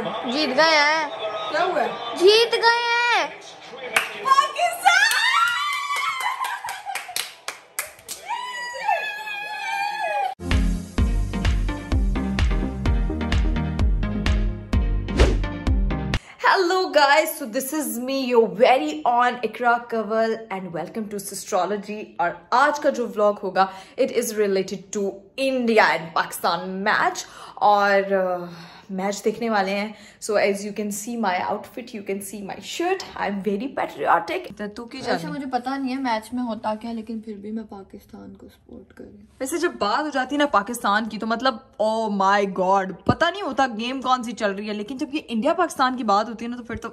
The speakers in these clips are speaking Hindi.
जीत गए हैं। क्या हुआ? जीत गए guys, so this is me, your very own Ikra Kaval and welcome to Sistrology. और आज का जो vlog होगा it is related to India and Pakistan match और uh, मैच देखने वाले हैं. So as you can see my outfit you can see my shirt I am very patriotic तू की वैसे मुझे पता नहीं है मैच में होता क्या लेकिन फिर भी मैं पाकिस्तान को सपोर्ट कर रही वैसे जब बात हो जाती है ना पाकिस्तान की तो मतलब ओ माय गॉड पता नहीं होता गेम कौन सी चल रही है लेकिन जब ये इंडिया पाकिस्तान की बात होती है ना तो फिर तो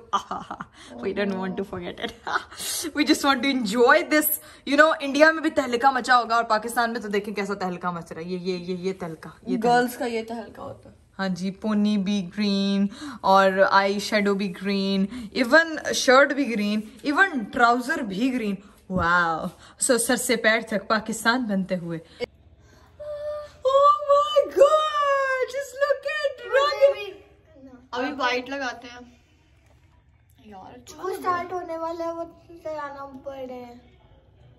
we don't want to forget it we just want to enjoy this you know India में भी तहलका मचा होगा और पाकिस्तान में तो देखें कैसा तहलका मच रहा है। ये ये ये ये तहलका ये गर्ल्स का ये तहलका होता है। हाँ जी पोनी भी ग्रीन और आई शेडो भी ग्रीन इवन शर्ट भी ग्रीन इवन ट्राउज़र भी ग्रीन वाह सो सर से पैर तक पाकिस्तान बनते हुए। Oh my God! Just look at Raghav. अभी वाइट लगाते हैं। यार वो स्टार्ट होने वाला है वो तराना पड़े हैं।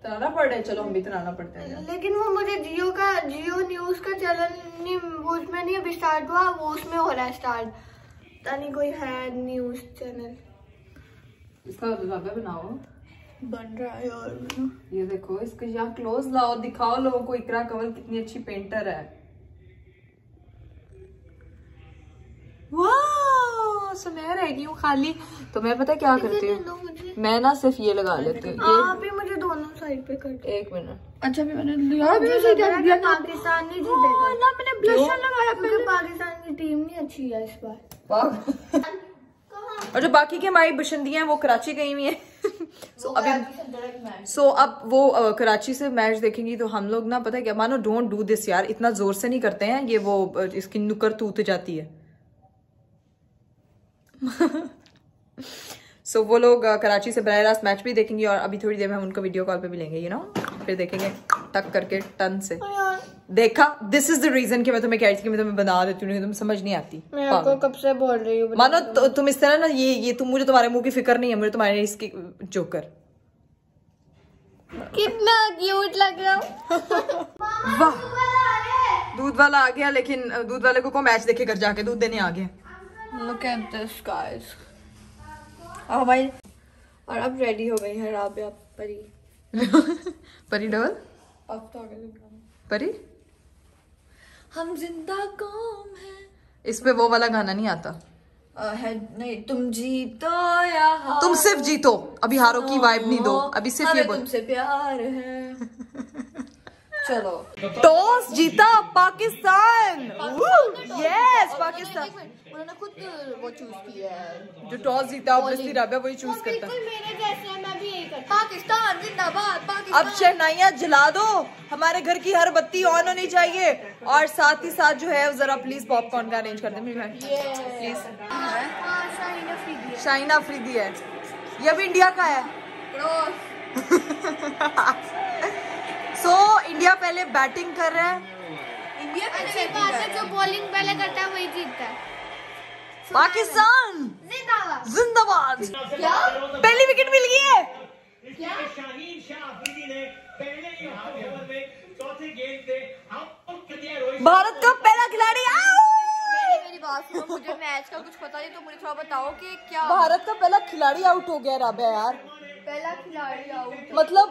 तराना पड़ रहा है? चलो हम भी तराना पड़ते हैं लेकिन वो मुझे जियो का जियो न्यूज़ का चैनल नहीं वो उसमें नहीं अभी स्टार्ट हुआ वो उसमें हो रहा है स्टार्ट पता नहीं कोई है न्यूज़ चैनल। इसका ज़्यादा बनाओ। बन रहा है और ये देखो इसको यहाँ क्लोज लाओ दिखाओ लोगों को इकरा कंवल कितनी अच्छी पेंटर है। वाह सो मैं रह गई हूँ खाली। तो मैं पता क्या करती हूँ? मैं ना सिर्फ़ ये लगा लेती हूँ। मुझे दोनों साइड पे कर एक मिनट। अच्छा भी मैंने लिया है पाकिस्तान नहीं जीतेगा। ना मैंने ब्लशर लगाया क्योंकि पाकिस्तान की टीम नहीं अच्छी है इस बार। और जो बाकी के हमारी बशिंदी हैं वो कराची गई हुई हैं। सो अभी सो अब वो अ, कराची से मैच देखेंगी तो हम लोग ना पता है क्या मानो डोंट डू दिस यार इतना ज़ोर से नहीं करते हैं ये वो इसकी नुकर तूत जाती है। सो so, वो लोग कराची से बरह रास्त मैच भी देखेंगी और अभी थोड़ी देर में हम उनको वीडियो कॉल पे भी लेंगे यू you नो know? फिर देखेंगे टक करके टन से। देखा? दिस इज़ द रीजन कि मैं तुम्हें कह रही थी कि मैं तुम्हें बना देती हूँ तुम्हें समझ नहीं आती। मैं आपको कब से बोल रही हूँ मानो तो, तुम इस तरह ना ये ये तुम मुझे तुम्हारे मुँह की फ़िक्र नहीं है मुझे तुम्हारे इसकी जोकर कितना क्यूट लग रहा वाह। दूध वाला आ गया लेकिन दूध वाले को को मैच देखे घर जाके? दूध देने आ गया। लुक एट दिस गाइस अब भाई और अब रेडी हो गई है राबिया परी। परी डबल? अब तो आगे। परी? हम ज़िंदा कौम है। इस पे वो वाला गाना नहीं आता। अ, है नहीं तुम जीतो या हारो। तुम सिर्फ़ जीतो। अभी हारो की वाइब नहीं दो। अभी सिर्फ़ ये बोल। तुमसे प्यार है। चलो टॉस जीता पाकिस्तान यस पाकिस्तान उन्होंने खुद वो चूज़ किया है। जो टॉस जीता ऑब्वियसली राबिया वही चूज़ करता है। मेरे जैसे मैं भी यही करता पाकिस्तान जिंदाबाद अब शहनाइया जला दो। हमारे घर की हर बत्ती ऑन होनी चाहिए। और साथ ही साथ जो है जरा प्लीज़ पॉपकॉर्न का अरेंज कर दे मेरी बहन। प्लीज़ हाँ शाहीन अफरीदी है। शाइना अफरीदी है। ये अभी इंडिया का है। सो इंडिया पहले बैटिंग कर रहा है। इंडिया अच्छी बात है। जो बॉलिंग पहले करता है वही जीतता है। पाकिस्तान। जिंदाबाद। जिंदाबाद। पहली विकेट मिल गई है। शाहीन शाह अफरीदी ने पहले ही हाफ़ ओवर में चौथे गेंद से आउट कर दिया रोहित भारत का पहला खिलाड़ी आउट मेरी मेरी बात सुनो मुझे मैच का कुछ पता नहीं तो मुझे थोड़ा बताओ कि क्या भारत का पहला खिलाड़ी आउट हो गया राबिया यार। पहला खिलाड़ी आउट मतलब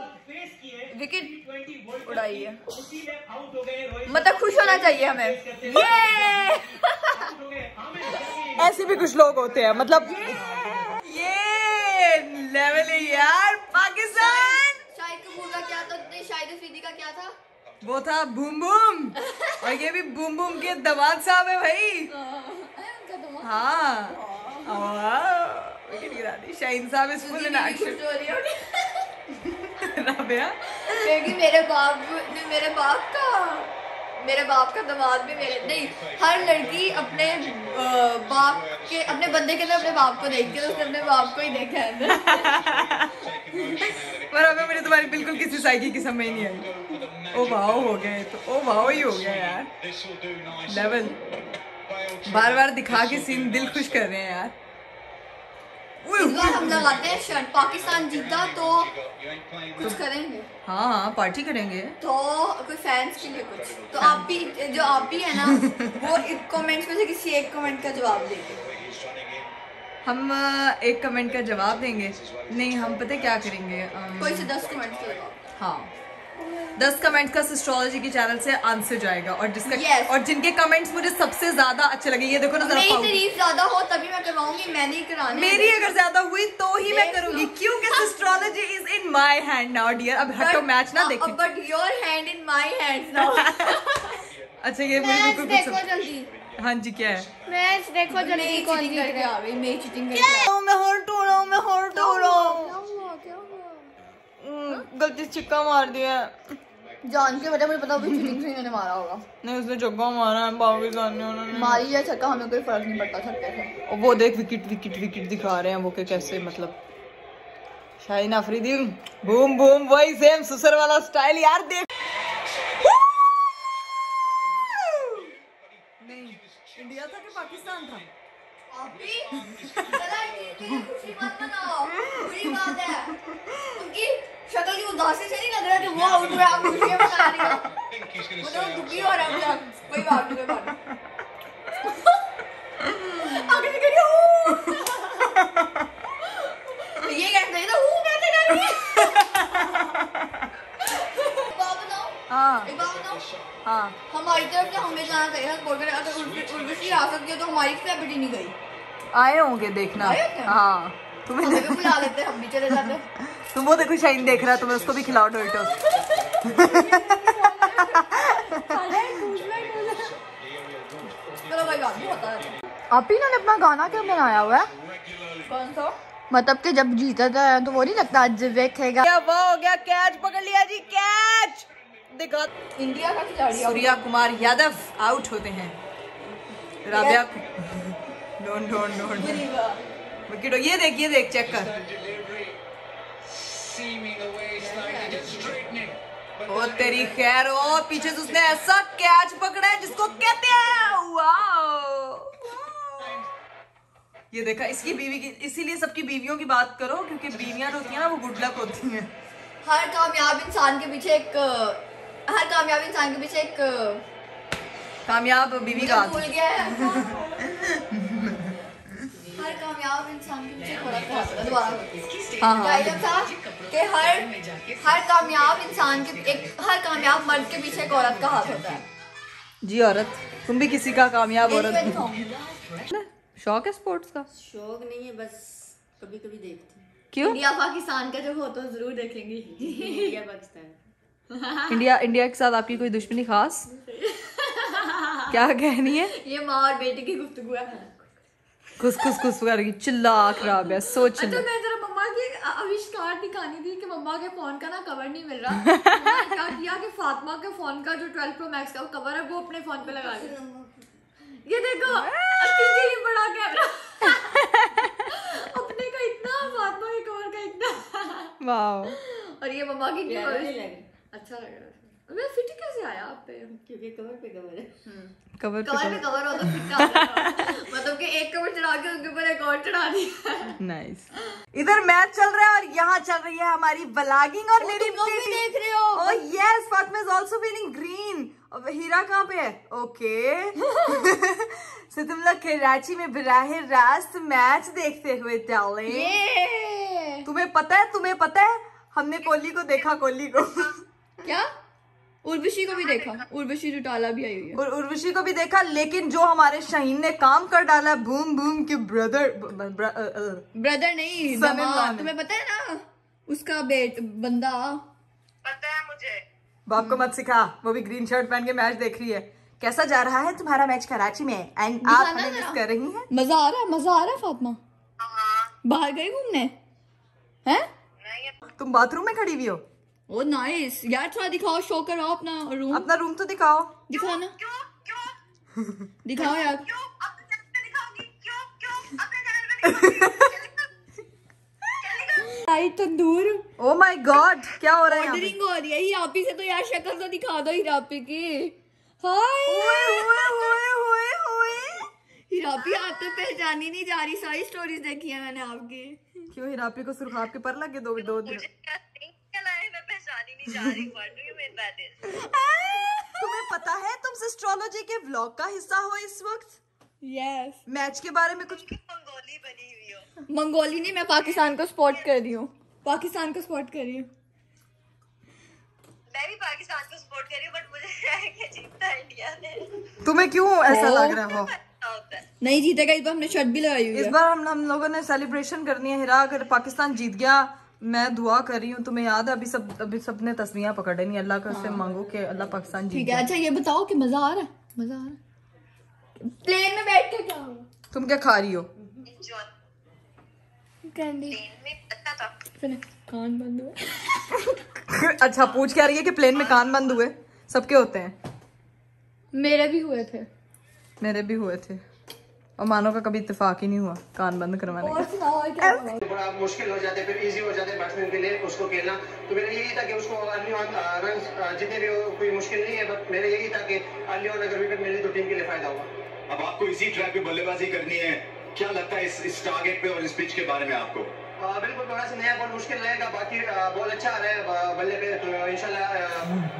विकेट उड़ाई है। उसी में आउट हो गए रोहित मतलब खुश होना चाहिए हमें। ये हो ऐसे भी कुछ लोग होते हैं मतलब ये लेवल है यार पाकिस्तान! शाहिद कपूर का क्या था? शाहिद अफरीदी का क्या था? वो था बूम बूम। और ये भी बूम बूम के दमाद साहब है भाई। हाँ। विकेट गिरा दी शाहीन साहब is full in action Rabia क्योंकि मेरे बाप मेरे बाप का मेरे बाप का दामाद भी मेरे नहीं हर लड़की अपने बाप के अपने बंदे के अपने बाप को देखती है तो उसने अपने बाप को ही देखा है पर अबे मुझे तुम्हारी बिल्कुल किसी साइकी की समझ नहीं आई। ओ वाओ हो गए तो। ओ वाओ ही हो गया यार। लेवल बार बार दिखा के सीन दिल खुश कर रहे हैं यार। इस बार हम लगाते हैं शर्ट। पाकिस्तान जीता तो कुछ करेंगे? हाँ पार्टी करेंगे। तो कोई फैंस के लिए कुछ? तो आप भी जो आप भी है ना वो एक कमेंट्स में से किसी एक कमेंट का जवाब देंगे। हम एक कमेंट का जवाब देंगे। नहीं हम पता क्या करेंगे? कोई से दस कमेंट का जवाब? हाँ। दस कमेंट्स का सिस्ट्रोलॉजी के चैनल से आंसर जाएगा और जिसका Yes. और जिनके कमेंट्स मुझे सबसे ज़्यादा अच्छे लगे ये देखो ना मेरी पाऊँ। ज़्यादा हो तभी मैं करवाऊँगी मैं नहीं कराने मेरी अगर ज़्यादा हुई तो ही मैं करूँगी। क्योंकि Sistrology is in my hand now dear अब हटो मैच ना देखें। But your hand in my hands now अच्छा ये मुझे कुछ देखो जल्दी। हाँ जी क्या है? मैच देखो जल्दी कौन जीत रहा आ मैं चीटिंग करके आ गई। मैं हर्ट हो रहा हूँ मैं हर्ट हो। रहा हूँ क्या हुआ क्या हुआ हम्म, गलती से चिक्का मार दिया जान के बेटा मुझे पता भी चीटिंग से ही मैंने मारा होगा। नहीं उसने चक्का मारा है पाकिस्तान ने उन्होंने। मारी या छक्का हमें कोई फ़र्क नहीं पड़ता छक्के से। और वो देख विकेट विकेट विकेट दिखा रहे हैं वो के कैसे मतलब। शाहीन अफरीदी बूम बूम वही सेम सुसर वाला स्टाइल यार देख। नहीं इंडिया था कि पाकिस्तान था? अभी चला इनकी खुशी मत मनाओ बुरी बात है उनकी शक्ल की उदासी से नहीं लग रहा कि वो आउट हुआ आप खुशियाँ मना रही हो मतलब दुखी हो रहा है कोई बात नहीं कोई बात नहीं आगे से करिए "ऊ!" ये कहते हैं तो हूँ कैसे कर रही है एक बात बताओ हाँ एक बात बताओ हाँ। हमारी तरफ़ से हमें जाना चाहिए था अगर उर्वशी आ सकती है तो हमारी नहीं गई। आए होंगे देखना। हाँ। तुम्हें बुला लेते हम भी चले जाते तुम वो देखो शाइन देख रहा है तुम्हें उसको भी खिलाओ रहता आप ही ने अपना गाना क्यों बनाया हुआ है? कौन सा? मतलब कि जब जीता था तो वो नहीं लगता आज देखेगा क्या? वो हो गया कैच पकड़ लिया जी कैच! दिखा इंडिया का खिलाड़ी सूर्या कुमार यादव आउट होते हैं। Rabia don't don't don't wicket ये देख ये देख चेक कर। ओ तेरी खैर ओ पीछे से उसने ऐसा कैच पकड़ा है जिसको कहते हैं वाओ। ये देखा इसकी बीवी की इसीलिए सबकी बीवियों की बात करो क्योंकि बीवियाँ जो होती हैं ना वो गुड लक होती हैं। हर कामयाब इंसान के पीछे एक हर कामयाब इंसान के पीछे एक कामयाब बीवी का भूल गया है। हर कामयाब इंसान के पीछे एक औरत का हाथ होता है। दोबारा। हाँ हाँ। डायलॉग था कि हर हर कामयाब इंसान के एक हर कामयाब मर्द के पीछे एक औरत का हाथ होता है। जी औरत। तुम भी किसी का कामयाब औरत शौक है स्पोर्ट्स का? शौक नहीं है बस कभी कभी देखती हूँ। क्यों? इंडिया पाकिस्तान का जो हो तो ज़रूर देखेंगे। इंडिया पाकिस्तान। इंडिया इंडिया के साथ आपकी कोई दुश्मनी खास? क्या कहनी है? ये माँ और बेटे की गुफ्तगू है। खुस खुस खुस करके चिल्ला खराब है सोच अच्छा मैं जरा मम्मा की आविष्कार दिखानी थी कि मम्मा के फ़ोन का ना कवर नहीं मिल रहा। क्या किया कि फातिमा के फ़ोन का जो 12 प्रो मैक्स का कवर है वो अपने फ़ोन पे लगा दिया ये देखो बी बड़ा कैमरा अपने का इतना फातिमा के कवर का इतना। वाह और ये मम्मा की अच्छा लग रहा था। अबे फिट कैसे आया आप पे? क्योंकि कवर पे कवर है। कवर पे कवर पे कवर। हो तो फिट का मतलब कि एक कवर चढ़ा के उसके ऊपर एक और चढ़ा दिया। नाइस इधर मैच चल रहा है और यहाँ चल रही है हमारी व्लॉगिंग और मेरी तुम भी देख रहे हो। ओ yes Fatima is also feeling green Heera कहाँ पे है? ओके सो तुम लोग कराची में बराह रास्त मैच देखते हुए तुम्हें पता है तुम्हें पता है? हमने कोहली को देखा कोहली को। क्या? उर्वशी को भी देखा। उर्वशी जुटाला भी आई हुई है। और उर्वशी को भी देखा लेकिन जो हमारे शहीन ने काम कर डाला बूम बूम के ब्रदर ब्रदर नहीं तुम्हें पता है ना उसका बेट बंदा। पता है मुझे। बाप को मत सिखा वो भी ग्रीन शर्ट पहन के मैच देख रही है। कैसा जा रहा है तुम्हारा मैच कराची में? एंड आप हमें मिस कर रही हैं? मज़ा आ रहा है मज़ा आ रहा है फातिमा? बाहर गई घूमने? हैं? तुम बाथरूम में खड़ी हुई हो? ओ नाइस यार थोड़ा दिखाओ शो करो अपना रूम अपना रूम तो दिखाओ। दिखाओ ना। दिखाओ यार। आई तंदूर। ओ माय गॉड क्या हो रहा है यहाँ पे? ऑर्डरिंग हो रही है हीरापी से तो यार शक्ल तो दिखा दो हीरापी की। हाय ओए, ओए, ओए, ओए, ओए। हिरापी आप तो पहचानी नहीं जा रही सारी स्टोरीज देखी है मैंने आपकी। क्यों हिरापी को सुरखाब के पर लगे दो दो दिन तुम्हें पता है तुम एस्ट्रोलॉजी के व्लॉग का हिस्सा हो इस वक्त? यस मैच के बारे में कुछ मंगोली नहीं मैं पाकिस्तान को सपोर्ट कर रही हूँ। पाकिस्तान को सपोर्ट कर रही हूँ। मैं भी पाकिस्तान को सपोर्ट कर रही हूँ बट मुझे जीतता इंडिया ने। तुम्हें क्यों ऐसा लग रहा हो? है नहीं जीतेगा इस बार हमने शर्ट भी लगाई हुई इस बार हम हम लोगों ने सेलिब्रेशन करनी है हिरा अगर पाकिस्तान जीत गया मैं दुआ कर रही हूँ तुम्हें याद है अभी सब अभी सबने तस्वीरें पकड़नी अल्लाह का से मांगो कि अल्लाह पाकिस्तान जीत ठीक है अच्छा ये बताओ कि मज़ा आ रहा है? मज़ा आ रहा है? प्लेन में बैठ के क्या तुम क्या खा रही हो? कैंडी। कान बंद हुए। अच्छा पूछ क्या रही है कि प्लेन में कान बंद हुए? सबके होते हैं। मेरे भी हुए थे। मेरे भी हुए थे। और मानो का कभी इत्तेफाक ही नहीं हुआ। कान बंद करवाने का? बड़ा मुश्किल हो जाते फिर इजी हो जाते बैट्समैन के लिए उसको खेलना। तो मेरा यही था कि उसको अर्ली ऑन रन जितने भी हो कोई मुश्किल नहीं है बट मेरा यही था कि अर्ली ऑन अगर विकेट मिली तो टीम के लिए फ़ायदा होगा। अब आपको इसी ट्रैक पे बल्लेबाजी करनी है। क्या लगता है इस, इस टारगेट पे और इस पिच के बारे में आपको? आ, बिल्कुल थोड़ा सा नया बॉल मुश्किल रहेगा बाकी बॉल अच्छा आ रहा है बल्ले पे तो इंशाल्लाह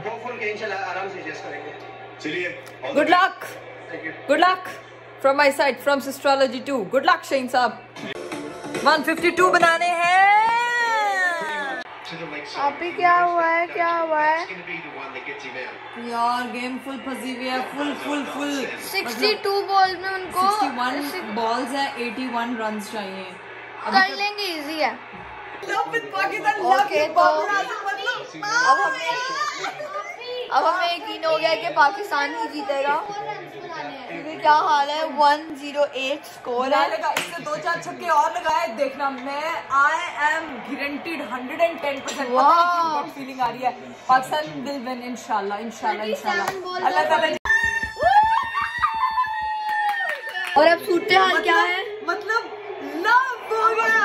होपफुल के इंशाल्लाह आराम से चेस करेंगे। चलिए good luck thank you good luck from my side from Sistrology too good luck Shaheen साहब 152 बनाने हैं। आप ही क्या हुआ है? क्या हुआ है? यार गेम फुल फंसी हुई है। फुल फुल फुल 62 बॉल में उनको 61 बॉल्स है 81 रन्स चाहिए। कर लेंगे इजी है। ओके तो अब हमें यकीन हो गया कि पाकिस्तान ही जीतेगा। क्या हाल है? 108 स्कोर है। लगा इससे दो चार छक्के और लगाए। देखना मैं I am guaranteed 110 percent. Feeling आ रही है। पाकिस्तान विल विन इंशाल्लाह इंशाल्लाह इंशाल्लाह। अल्लाह ताला और अब सूरत हाल क्या है? मतलब लव हो गया।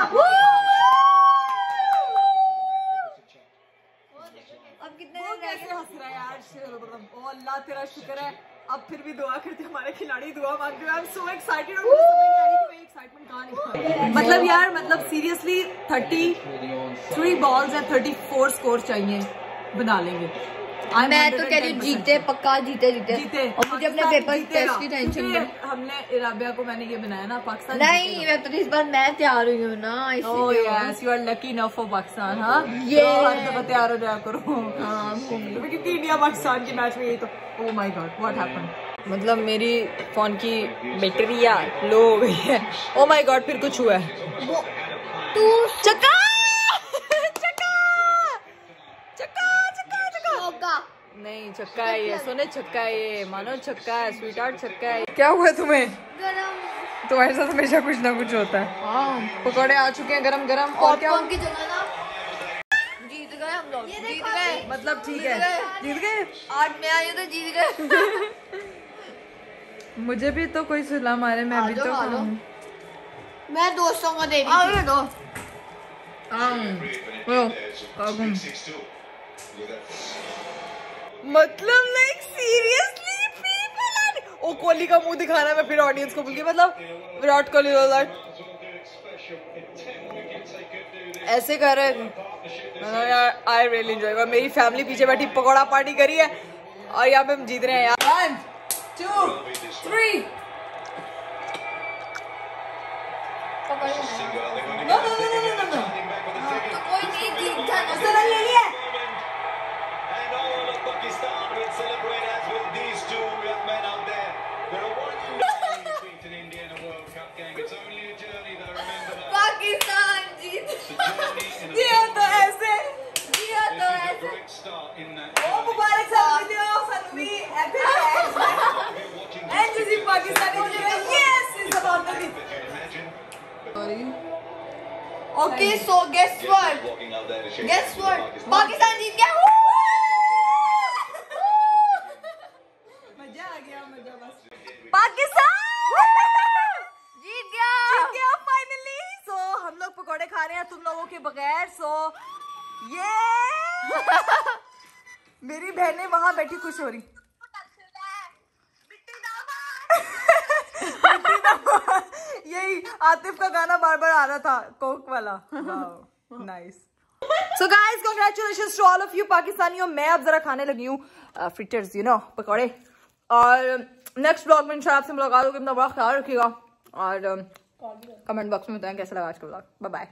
अब कितने कैसे हंस रहा है यार? मतलब ओ अल्लाह तेरा शुक्र है। अब फिर भी दुआ करते हमारे खिलाड़ी दुआ मांगते हैं सो एक्साइटेड मतलब यार मतलब सीरियसली 33 बॉल्स या थर्टी फोर स्कोर चाहिए, बना लेंगे। मैं तो कह रही हूँ जीते पक्का जीते जीते। जीते। और मुझे अपने पेपर टेस्ट की टेंशन हमने इराबिया को मैंने ये बनाया ना पाकिस्तान नहीं मैं तो इस बार मैं तैयार हुई हूँ ना yes you are lucky enough for Pakistan हाँ? ये तैयार हो जाया करो। हाँ क्योंकि इंडिया पाकिस्तान के मैच में यही तो oh my god what happened मतलब मेरी फ़ोन की बैटरी या लो हो गई है। ओ माय गॉड फिर कुछ हुआ है। तू चक्का! चक्का है ये सोने चक्का है ये मानो चक्का है स्वीट हार्ट चक्का है। क्या हुआ तुम्हें? गरम। तुम्हारे साथ हमेशा कुछ ना कुछ होता है। हाँ पकौड़े आ चुके हैं गरम गरम और क्या? पॉपकॉर्न जगह ना। जीत गए हम लोग जीत गए मतलब ठीक जीत है। गए। जीत गए? आज मैं आई तो जीत गए। मुझे भी तो कोई सुला मारे मैं आ भी तो। मैं दोस्तों को दे रही दो। मतलब like seriously people are oh Kohli का मुँह दिखाना मैं फिर ऑडियंस को भूल गई मतलब विराट कोहली वाज दैट ऐसे कर रहे यार आई रियली एंजॉय और मेरी फैमिली पीछे बैठी पकौड़ा पार्टी करी है। और यहाँ पे हम जीत रहे हैं यार। One two three no no no no no no तो कोई नहीं जीत जाना। To shake guess hands with what Pakistan. Pakistan जीत गया मज़ा आ गया मज़ा बस पाकिस्तान! जीत गया। जीत गया फाइनली सो हम लोग पकोड़े खा रहे हैं तुम लोगों के बगैर सो ये मेरी बहनें वहाँ बैठी खुश हो रही। दामा आतिफ का गाना बार बार आ रहा था कोक वाला। Nice so guys congratulations to all of you पाकिस्तानियों मैं अब जरा खाने लगी हूँ फ्रिटर्स यू नो पकौड़े। और नेक्स्ट ब्लॉग में इंशाल्लाह आपसे मुलाकात होगी अपना बड़ा ख्याल रखिएगा। और कमेंट बॉक्स में बताएँ कैसा लगा आज का ब्लॉग बाय बाय